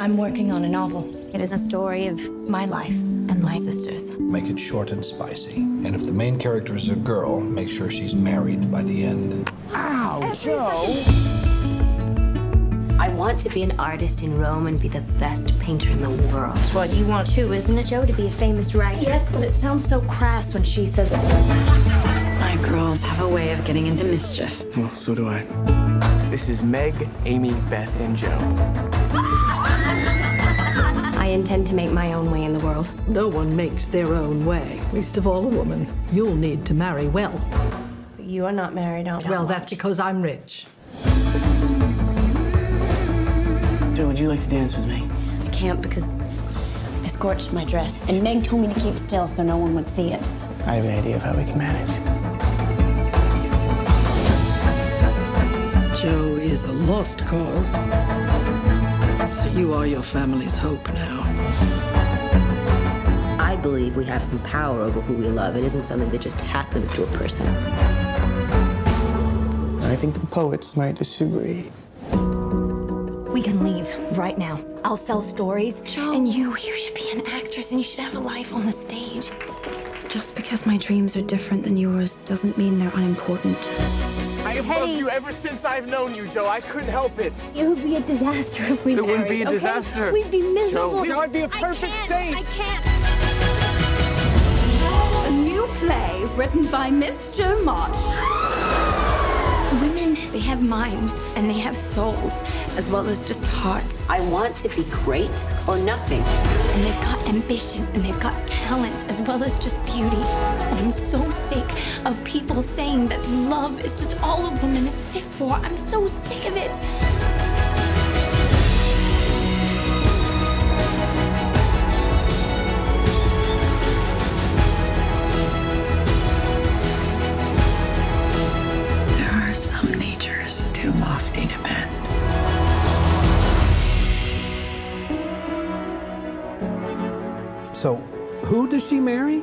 I'm working on a novel. It is a story of my life and my sister's. Make it short and spicy. And if the main character is a girl, make sure she's married by the end. Ow, Jo! I want to be an artist in Rome and be the best painter in the world. That's what you want too, isn't it, Jo? To be a famous writer? Yes, but it sounds so crass when she says it. My girls have a way of getting into mischief. Well, so do I. This is Meg, Amy, Beth, and Jo. Ah! I intend to make my own way in the world. No one makes their own way, least of all a woman. You'll need to marry well. But you are not married, aren't you? Well, that's because I'm rich. Jo, would you like to dance with me? I can't because I scorched my dress. And Meg told me to keep still so no one would see it. I have an idea of how we can manage. Jo is a lost cause. So you are your family's hope now. I believe we have some power over who we love. It isn't something that just happens to a person. I think the poets might disagree. We can leave right now. I'll sell stories. Jo. And you, you should be an actress and you should have a life on the stage. Just because my dreams are different than yours doesn't mean they're unimportant. I have Teddy. loved you ever since I've known you, Jo. I couldn't help it. It would be a disaster if we It wouldn't be a okay? disaster. We'd be miserable. Jo, I'd be a perfect I can't, saint. I can't. A new play written by Miss Jo March. They have minds and they have souls as well as just hearts. I want to be great or nothing. And they've got ambition and they've got talent as well as just beauty. And I'm so sick of people saying that love is just all a woman is fit for. I'm so sick of it. Too lofty to bend. So, who does she marry?